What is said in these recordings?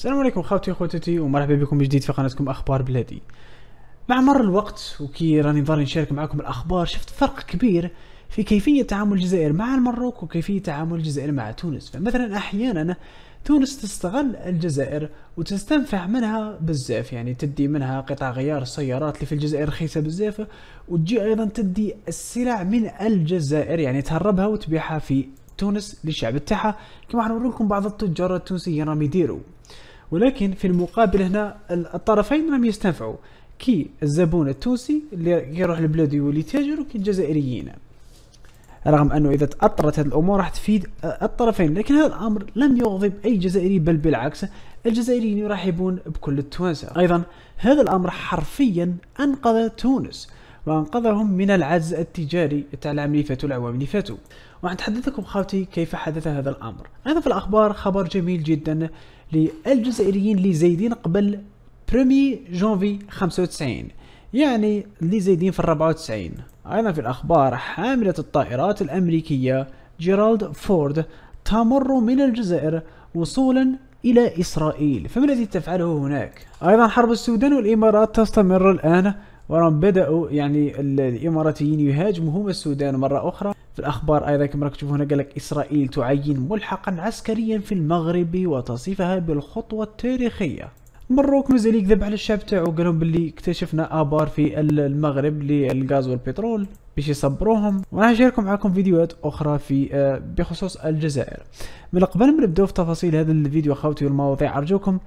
السلام عليكم خوتي خوتتي ومرحبا بكم جديد في قناتكم أخبار بلادي. مع مر الوقت وكي راني نظل نشارك معكم الأخبار شفت فرق كبير في كيفية تعامل الجزائر مع المروك وكيفية تعامل الجزائر مع تونس. فمثلا أحيانا تونس تستغل الجزائر وتستنفع منها بزاف يعني تدي منها قطع غيار السيارات اللي في الجزائر رخيصة بزاف وتجي أيضا تدي السلع من الجزائر يعني تهربها وتبيعها في تونس للشعب تاعها كما راح لكم بعض التجار التونسيين راهم يديروا. ولكن في المقابل هنا الطرفين راهم يستنفعوا. كي الزبون التونسي اللي يروح لبلاده يولي تاجر وكي الجزائريين. رغم أنه إذا تاثرت هذه الأمور راح تفيد الطرفين لكن هذا الأمر لم يغضب أي جزائري بل بالعكس الجزائريين يرحبون بكل التوانسة. أيضا هذا الأمر حرفيا أنقذ تونس وأنقذهم من العجز التجاري تاع العام اللي فاتوا العوام اللي فاتوا. وأتحدث لكم خاوتي كيف حدث هذا الأمر؟ أيضا في الأخبار خبر جميل جدا للجزائريين اللي زايدين قبل بريمي جونفي 95 يعني اللي زايدين في 94 أيضا في الأخبار حاملة الطائرات الأمريكية جيرالد فورد تمر من الجزائر وصولا إلى إسرائيل. فما الذي تفعله هناك؟ أيضا حرب السودان والإمارات تستمر الآن وراهم بدأوا يعني الإماراتيين يهاجموا السودان مرة أخرى. في الأخبار أيضا كما راك تشوفوا هنا قال لك إسرائيل تعين ملحقا عسكريا في المغرب وتصفها بالخطوة التاريخية. مروك مازال يكذب على الشعب تاعو قال لهم باللي اكتشفنا آبار في المغرب للغاز والبترول باش يصبروهم. وراح نشارككم معكم فيديوهات أخرى في آه، بخصوص الجزائر. من قبل ما نبداو في تفاصيل هذا الفيديو أخوتي والمواضيع أرجوكم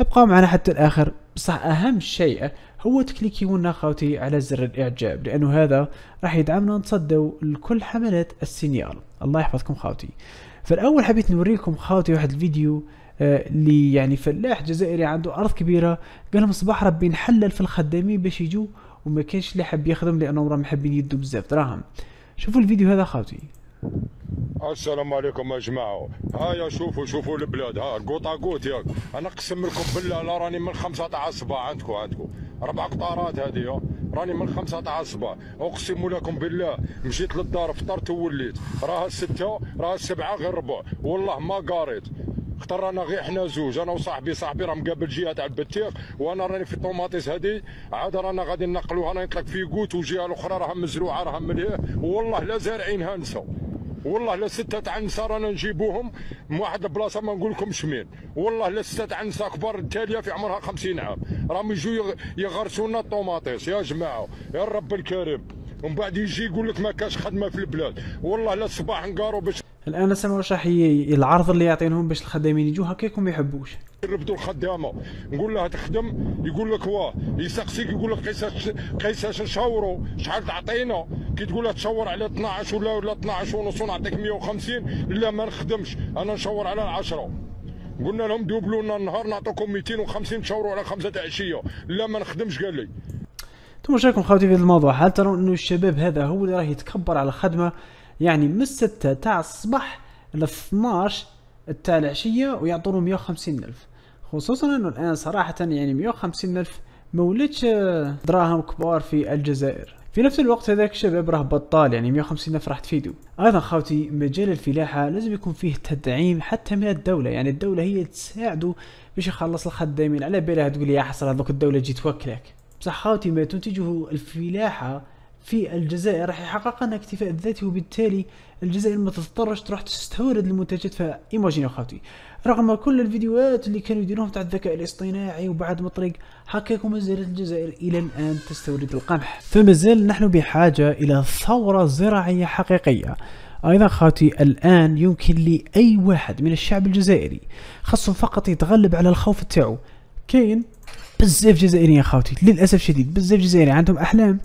ابقوا معنا حتى الآخر. بصح أهم شيء هو تكليكيونا خاوتي على زر الإعجاب لأنه هذا راح يدعمنا نتصدوا لكل حملات السينيال الله يحفظكم خاوتي فالأول حبيت نوريكم خاوتي واحد الفيديو آه، اللي يعني فلاح جزائري عنده أرض كبيرة. قال لهم صباح ربي نحلل في الخدامين باش يجوا وما كانش اللي حب يخدم لأنهم راهم حابين يدوا بزاف دراهم. شوفوا الفيديو هذا خاوتي السلام عليكم يا جماعة. هيا شوفوا شوفوا البلاد. ها قوطا قوت ياك. أنا أقسم لكم بالله لا راني من خمسة تاع الصباح عندكم عندكم. أربع قطارات هذه راني من خمسة تاع الصباح أقسم لكم بالله مشيت للدار فطرت ووليت. راها الستة راها السبعة غير ربع. والله ما قاريت. اختار أنا غير حنا زوج. أنا وصاحبي صاحبي راه مقابل جهة تاع البتيق وأنا راني في الطوماطيس هذه. عاد رانا غادي نقلوها أنا نطلق في قوت. وجهة الأخرى راها مزروعة راها مليح والله لا زارعينها نسوا والله لا ستة النساء رانا نجيبوهم من واحد البلاصه ما نقول لكم شمين. والله لا ستة النساء كبار التالية في عمرها 50 عام. راهم يجوا يغرسوا لنا الطوماطيس. يا جماعة يا رب الكريم. ومن بعد يجي يقول لك ما كاش خدمة في البلاد. والله لا الصباح نقارو باش الآن سمعوا واش راح العرض اللي يعطينهم باش الخدامين يجوا هكاك ما يحبوش. يربدوا الخدامة. نقول لها تخدم يقول لك واه يسقسيك يقول لك قيساش قيساش نشاوروا شحال تعطينا؟ كي تقول لها تشاور على 12 ولا ولا 12 ونص ونعطيك 150 لا ما نخدمش. أنا نشاور على 10 قلنا لهم دوبلوا لنا النهار نعطوكم 250 تشاوروا على خمسة تاع عشيه لا ما نخدمش قال لي. واش رايكم خواتي في هذا الموضوع. هل ترون انه الشباب هذا هو اللي راه يتكبر على الخدمة؟ يعني من 6 تاع الصباح ل 12 تاع العشيه ويعطونه 150 ألف. خصوصا إنه الآن صراحة يعني 150 ألف ما ولاتش دراهم كبار في الجزائر. في نفس الوقت هذاك الشباب راه بطال يعني 150 ألف راح تفيدوا أيضا خاوتي مجال الفلاحة لازم يكون فيه تدعيم حتى من الدولة. يعني الدولة هي تساعده باش يخلص الخدامين. على بالها تقول يا حسره هذوك الدولة تجي توكلك. بصح خاوتي ما تنتجه الفلاحة في الجزائر. راح يحقق لنا اكتفاء ذاتي وبالتالي الجزائر ما تضطرش تروح تستورد المنتجات فايماجينو خاوتي رغم كل الفيديوهات اللي كانوا يديروهم تاع الذكاء الاصطناعي وبعد مطريق هكاكم ما زالت الجزائر إلى الآن تستورد القمح. فمازال نحن بحاجة إلى ثورة زراعية حقيقية. أيضا خاوتي الآن يمكن لأي واحد من الشعب الجزائري خاصة فقط يتغلب على الخوف تاعو كاين بزاف جزائريين خاوتي للأسف شديد بزاف جزائري عندهم أحلام.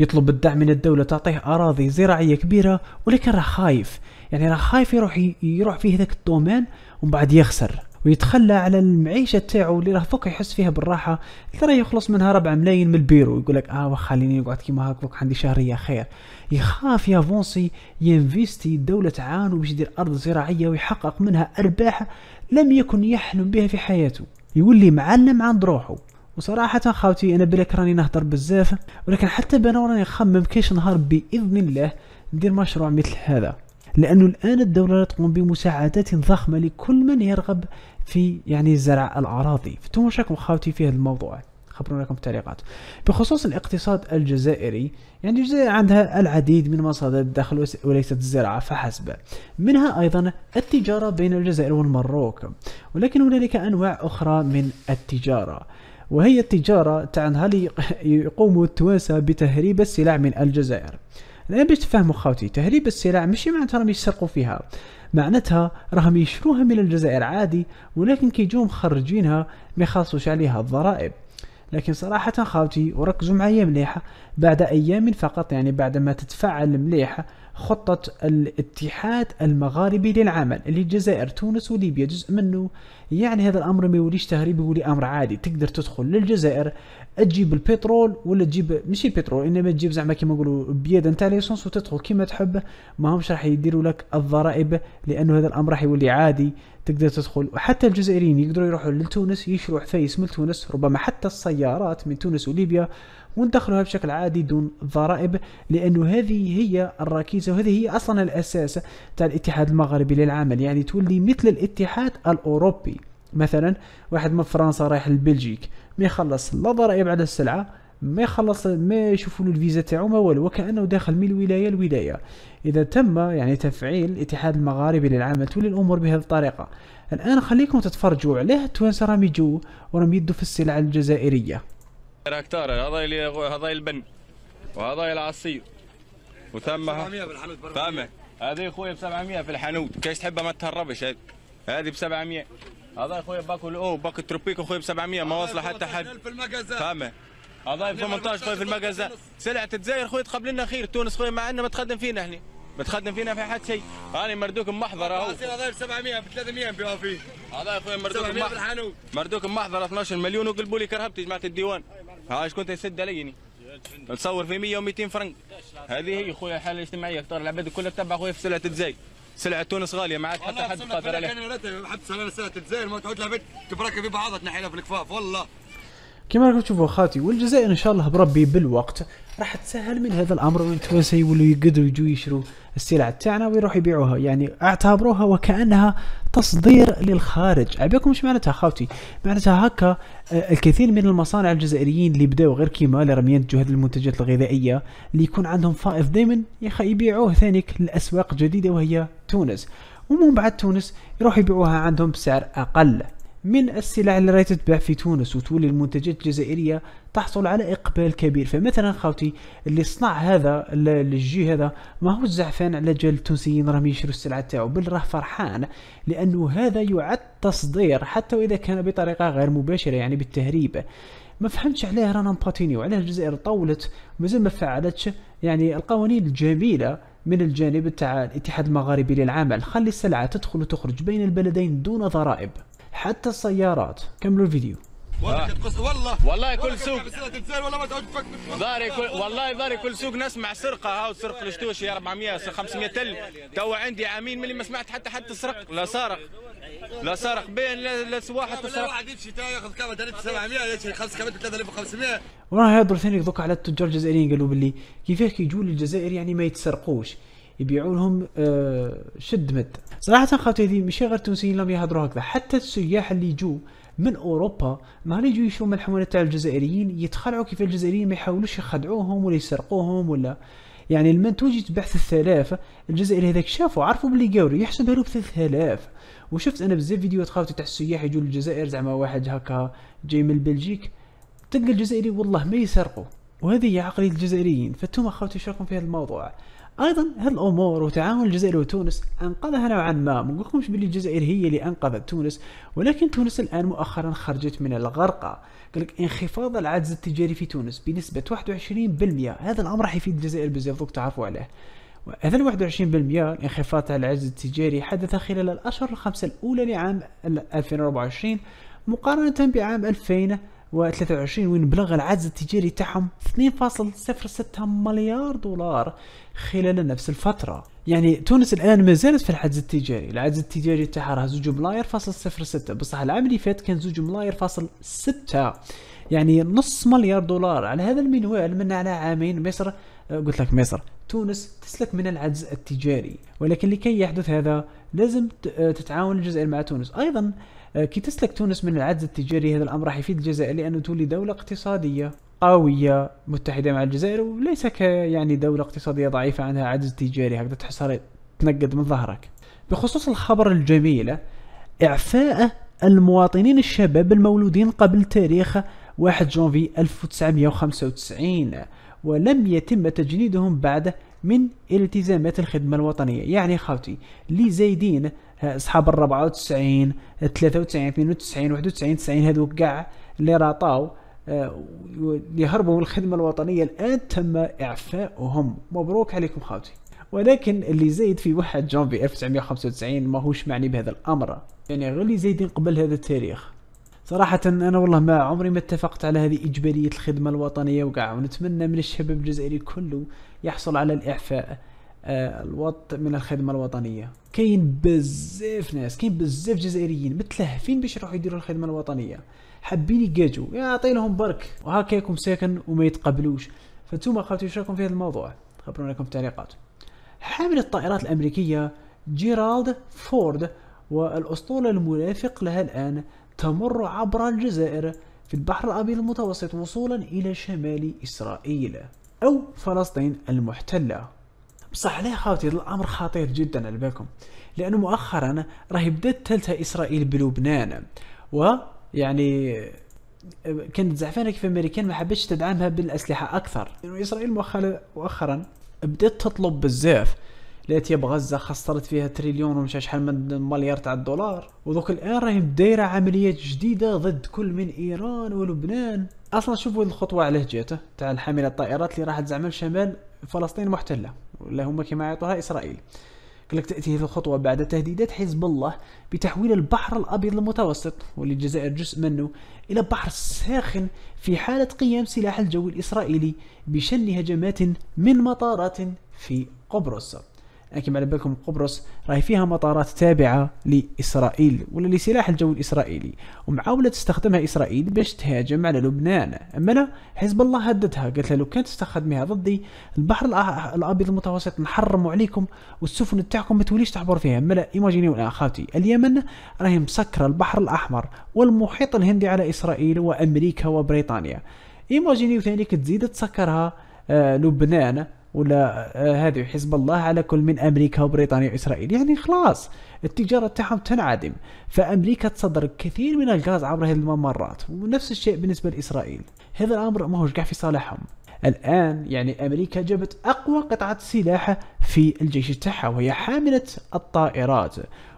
يطلب الدعم من الدولة تعطيه أراضي زراعية كبيرة ولكن راه خايف. يعني راه خايف يروح يروح في هذاك ال domaine ومن بعد يخسر. ويتخلى على المعيشة تاعو اللي راه فوق يحس فيها بالراحة. اللي راه يخلص منها ربع ملايين من البيرو. يقول لك آه خليني نقعد كيما هاك عندي شهرية خير. يخاف يافونسي ينفيستي الدولة تعاونو باش يدير أرض زراعية ويحقق منها أرباح لم يكن يحلم بها في حياته. يولي معلم عند روحه وصراحة خاوتي أنا بلاك راني نهضر بزاف ولكن حتى بنا راني نخمم كيش نهار بإذن الله ندير مشروع مثل هذا. لأنه الآن الدولة تقوم بمساعدات ضخمة لكل من يرغب في يعني زرع الأراضي. فأنتم وش رايكم خاوتي في هذا الموضوع؟ خبرونا لكم التعليقات. بخصوص الاقتصاد الجزائري يعني الجزائر عندها العديد من مصادر الدخل وليست الزراعة فحسب. منها أيضا التجارة بين الجزائر والمروك ولكن هنالك أنواع أخرى من التجارة. وهي التجارة لي يقوم التوانسة بتهريب السلع من الجزائر. الآن باش تفهموا خاوتي تهريب السلع ماشي معناتها راهم يسرقوا فيها. معناتها راهم يشروها من الجزائر عادي ولكن كي يجوا مخرجينها ما يخلصوش عليها الضرائب. لكن صراحة خاوتي وركزوا معايا مليحة بعد أيام فقط يعني بعد ما تتفعل مليحة خطة الاتحاد المغاربي للعمل اللي الجزائر تونس وليبيا جزء منه. يعني هذا الأمر ما يوليش تهريب يولي أمر عادي. تقدر تدخل للجزائر تجيب البترول ولا تجيب ماشي البترول إنما تجيب زعما كيما نقولوا بيد نتاع l'essence وتدخل. كيما تحب ما همش راح يديروا لك الضرائب لأنه هذا الأمر راح يولي عادي تقدر تدخل. وحتى الجزائريين يقدروا يروحوا لتونس يشروا حوايج من تونس ربما حتى السيارات من تونس وليبيا وندخلوها بشكل عادي دون ضرائب لأنه هذه هي الركيزه وهذه هي أصلا الاساس تاع الاتحاد المغربي للعمل. يعني تولي مثل الاتحاد الأوروبي. مثلا واحد من فرنسا رايح لبلجيك. ما يخلص لا ضرائب على السلعة ما يخلص ما يشوفوا له الفيزا تاعو ما والو وكأنه داخل من الولاية لولايه إذا تم يعني تفعيل الاتحاد المغاربي للعمل تولي الأمور بهذه الطريقة. الآن خليكم تتفرجوا عليه التوانسه راهم يجوا وراهم يدوا في السلع الجزائرية. هكتار هذا هذا البن وهذا العصير وثم 700 بالحانوت فاهمه هذه اخويا ب 700 في الحانوت كاش تحبها ما تهربش؟ هذه هذه ب 700 هذا أخويا باكو أو باكو تروبيك أخويا ب 700 ما واصله حتى حد. فاهمه هذا ب 18 خويا في المجازات سلعة الجزائر خويا تقبل لنا خير تونس خويا مع إنه ما تخدم فينا إحنا. ما تخدم فينا في حد شيء. أنا مردوك محضر أهو. هذا ب 700 ب 300 نبيعوا فيه هذا يا أخويا مردوك 700 محضر مردوك محضر 12 مليون وقلبوا لي كرهبتي جماعة الديوان. ها شكون يسد عليني نتصور في 100 و200 فرنك. هذه هي خويا الحالة الاجتماعية اختار العباد كلها تتبع خويا في سلعة الجزائر سلعة تونس غالية ما عاد حتى حد قادر عليها. حتى سنه سنه الجزائر ما تعود لها تبرك في بعضها تنحيها في الكفاف والله. كما راكم تشوفوا خاتي والجزائر إن شاء الله بربي بالوقت راح تسهل من هذا الأمر وين التوانسه يولوا يقدروا يجوا يشروا السلع تاعنا ويروحوا يبيعوها. يعني اعتبروها وكأنها تصدير للخارج. عباكم مش معناتها خاوتي معناتها هكا آه، الكثير من المصانع الجزائريين اللي بداوا غير كيما اللي راهم ينتجوا هذه المنتجات الغذائية اللي يكون عندهم فائض دائما يبيعوه ثانيك لأسواق جديدة وهي تونس. ومن بعد تونس يروحوا يبيعوها عندهم بسعر أقل. من السلع اللي راهي تتباع في تونس وتولي المنتجات الجزائرية تحصل على إقبال كبير. فمثلا خاوتي اللي صنع هذا ال jus هذا ما هو زعفان على جال التونسيين راهم يشروا السلعة تاعو؟ بل راه فرحان لأنه هذا يعد تصدير حتى وإذا كان بطريقة غير مباشرة يعني بالتهريب. ما فهمتش عليه رانا مباتينيو علاه الجزائر طولت مازال ما فعلتش يعني القوانين الجميلة من الجانب تاع الاتحاد المغاربي للعمل. خلي السلعة تدخل وتخرج بين البلدين دون ضرائب. حتى السيارات. كملوا الفيديو. والله. والله. والله كل سوق. ما تعود ضاري كل والله ضاري كل سوق. نسمع سرقة. هاو سرق الشتوشي 400 500 تل. تو عندي عامين ملي ما سمعت حتى حتى سرق. لا سارق لا سارق بين لا, سواحة لا تسرق واحد يمشي تا ياخذ كام 700 يمشي يخلص كمان 3500 وراه يهضروا ثاني دوك على التجار الجزائريين قالوا باللي كيفاه كيجوا للجزائر يعني ما يتسرقوش. يبيعوا لهم آه شد مد. صراحة خاوتي هذه ماشي غير التونسيين لهم يهضروا هكذا. حتى السياح اللي يجوا من أوروبا نهار يجوا يشوفوا من الحمولات تاع الجزائريين يتخلعوا كيف الجزائريين ما يحاولوش يخدعوهم ولا يسرقوهم ولا. يعني المنتوج يتباع 3000 الجزائري هذاك شافوا عرفوا باللي قاوري يحسبها له ب 3000 وشفت أنا بزاف فيديوهات خاوتي تاع السياح يجوا للجزائر زعما واحد هكا جاي من بلجيك تلقى الجزائري والله ما يسرقوا. وهذه هي عقلية الجزائريين. فانتم خاوتي شاركوا في هذا الموضوع. أيضا هالامور وتعاون الجزائر وتونس أنقذها نوعا ما. ما نقولكمش باللي الجزائر هي اللي أنقذت تونس ولكن تونس الآن مؤخرا خرجت من الغرقة. قال لك انخفاض العجز التجاري في تونس بنسبة 21% هذا الأمر راح يفيد الجزائر بزاف دوك تعرفوا عليه. هذا ال 21% انخفاض تاع العجز التجاري حدث خلال الأشهر الخمسة الأولى لعام 2024 مقارنة بعام 2000 و23 وين بلغ العجز التجاري تاعهم 2.06 مليار دولار خلال نفس الفترة. يعني تونس الآن ما زالت في العجز التجاري. العجز التجاري تاعها راه زوج ملاير فاصل صفر ستة. بصح العام اللي فات كان زوج ملاير فاصل ستة. يعني نص مليار دولار على هذا المنوال من على عامين مصر. آه، قلت لك مصر تونس تسلك من العجز التجاري. ولكن لكي يحدث هذا لازم آه، تتعاون الجزائر مع تونس. أيضا آه، كي تسلك تونس من العجز التجاري هذا الأمر راح يفيد الجزائر لأنه تولي دولة اقتصادية قوية متحدة مع الجزائر وليس ك يعني دولة اقتصادية ضعيفة عندها عجز تجاري. هكذا تحسها تنقد من ظهرك. بخصوص الخبر الجميل إعفاء المواطنين الشباب المولودين قبل تاريخ 1 جونفي 1995 ولم يتم تجنيدهم بعد من التزامات الخدمة الوطنية. يعني خاوتي اللي زايدين أصحاب ال 94 93 92 91 90 هذوك كاع اللي راطاو آه، و- يهربوا من الخدمة الوطنية الآن تم إعفاؤهم. مبروك عليكم خاوتي ولكن اللي زايد في 1 جانفي 1995 ماهوش معني بهذا الأمر. يعني غير اللي زايدين قبل هذا التاريخ. صراحة أنا والله ما عمري ما اتفقت على هذه إجبارية الخدمة الوطنية وقاع ونتمنى من الشباب الجزائري كله يحصل على الإعفاء آه الوط من الخدمة الوطنية. كاين بزاف ناس كاين بزاف جزائريين متلهفين باش يروحوا يديروا الخدمة الوطنية. حابين يقاجوا يعطي لهم برك وهكا يكون ساكن وما يتقبلوش. فانتوما خاوتي واش في هذا الموضوع؟ خبرونا لكم في التعليقات. حامل الطائرات الأمريكية جيرالد فورد والأسطول المرافق لها الآن تمر عبر الجزائر في البحر الأبيض المتوسط وصولا إلى شمال إسرائيل أو فلسطين المحتلة. بصح خاوتي هذا الأمر خطير جدا على بالكم لأنه مؤخرا راهي بدأت تلتها إسرائيل بلبنان. ويعني كانت زعفانه كيف الامريكان ما حبتش تدعمها بالأسلحة أكثر. لأنه إسرائيل مؤخرا مؤخرا بدأت تطلب بزاف. لقيت يا غزه خسرت فيها تريليون ومش شحال من مليار تاع الدولار. ودوك الآن راهي دايرة عمليات جديدة ضد كل من إيران ولبنان. أصلا شوفوا الخطوة علاه جات تاع الحاملة الطائرات اللي راحت زعما لشمال فلسطين المحتله ولا هما كما يعطوها إسرائيل. قال لك تأتي هذه الخطوة بعد تهديدات حزب الله بتحويل البحر الأبيض المتوسط واللي الجزائر جزء منه إلى بحر ساخن في حالة قيام سلاح الجو الإسرائيلي بشن هجمات من مطارات في قبرص. لكن على بالكم قبرص راهي فيها مطارات تابعة لإسرائيل ولا لسلاح الجو الإسرائيلي ومعاولة تستخدمها إسرائيل باش تهاجم على لبنان. أما لا حزب الله هددها قالت لها لو كانت تستخدميها ضدي البحر الأ- الأبيض المتوسط نحرموا عليكم والسفن تاعكم ما توليش تعبر فيها. أما لا ايماجينيو الآن خاوتي اليمن راهي مسكرة البحر الأحمر والمحيط الهندي على إسرائيل وأمريكا وبريطانيا. ايماجينيو ثاني تزيد تسكرها آه لبنان. ولا آه هذه حزب الله على كل من أمريكا وبريطانيا وإسرائيل. يعني خلاص التجارة تاعهم تنعدم. فأمريكا تصدر الكثير من الغاز عبر هذه الممرات. ونفس الشيء بالنسبة لإسرائيل. هذا الأمر ما هوش قاع في صالحهم. الآن يعني أمريكا جابت أقوى قطعة سلاح في الجيش تاعها وهي حاملة الطائرات.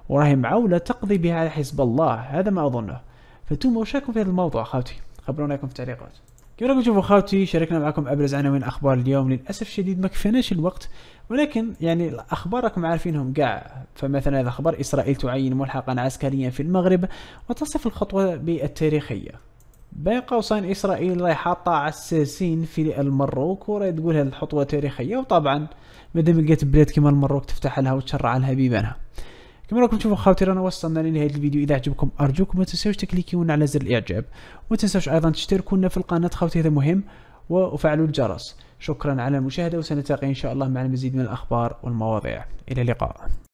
وراهي معوله تقضي بها على حزب الله. هذا ما أظنه. فأنتم وش رايكم في هذا الموضوع خاوتي خبرونا في التعليقات. كما راكم تشوفوا خاوتي شاركنا معكم أبرز عناوين أخبار اليوم. للأسف الشديد ما كفاناش الوقت ولكن يعني الأخبار راكم عارفينهم كاع فمثلا هذا خبر إسرائيل تعين ملحقا عسكريا في المغرب وتصف الخطوة بالتاريخية. بين قوسين إسرائيل راهي حاطه عساسين في المروك وراهي تقول هذه الخطوة تاريخية وطبعا مادام لقيت بلاد كما المروك تفتح لها وتشرع لها بيبانها. كما راكم تشوفوا خاوتي رانا وصلنا لنهاية الفيديو. إذا عجبكم أرجوكم ما تنساوش تكليكيونا على زر الإعجاب. وما تنساوش أيضا تشتركونا في القناة. خاوتي هذا مهم. وفعلوا الجرس. شكرا على المشاهدة وسنلتقي إن شاء الله مع المزيد من الأخبار والمواضيع. إلى اللقاء.